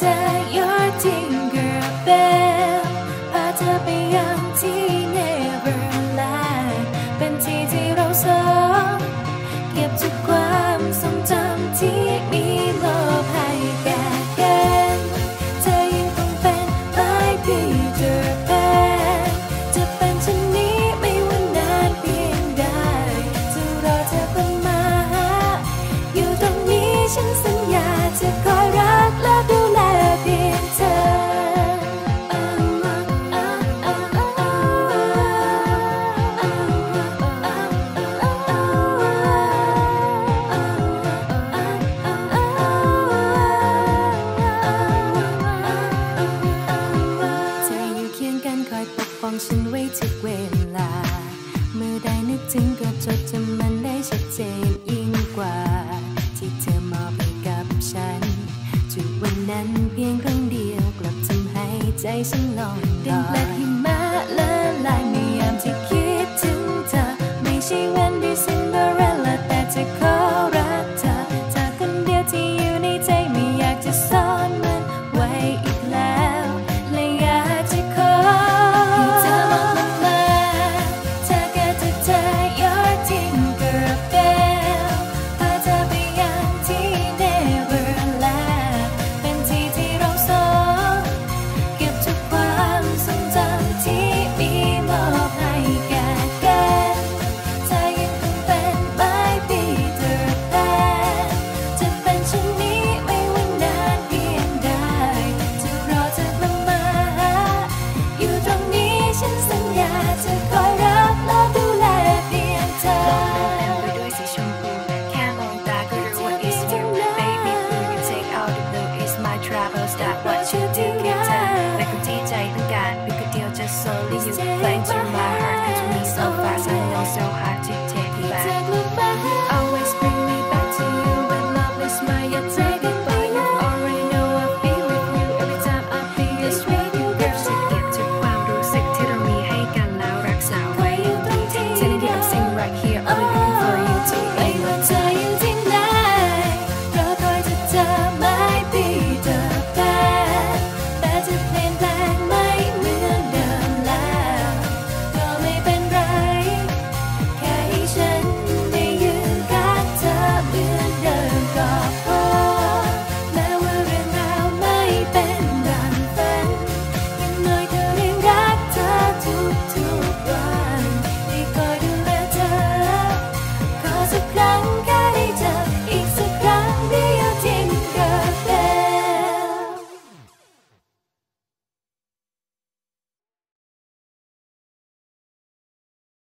day. ฉันไว้ทุกเวลา เมื่อได้นึกถึงก็จดจำมันได้ชัดเจนยิ่งกว่า ที่เธอมอบให้กับฉันจุดวันนั้นเพียงครั้งเดียวกลับทำให้ใจฉันลองดินแปลหิมะละลายมี stop what you do Good time. Back on DJ the God We could deal just slowly You fly to my heart got to me so fast I know so hard to take you back. always bring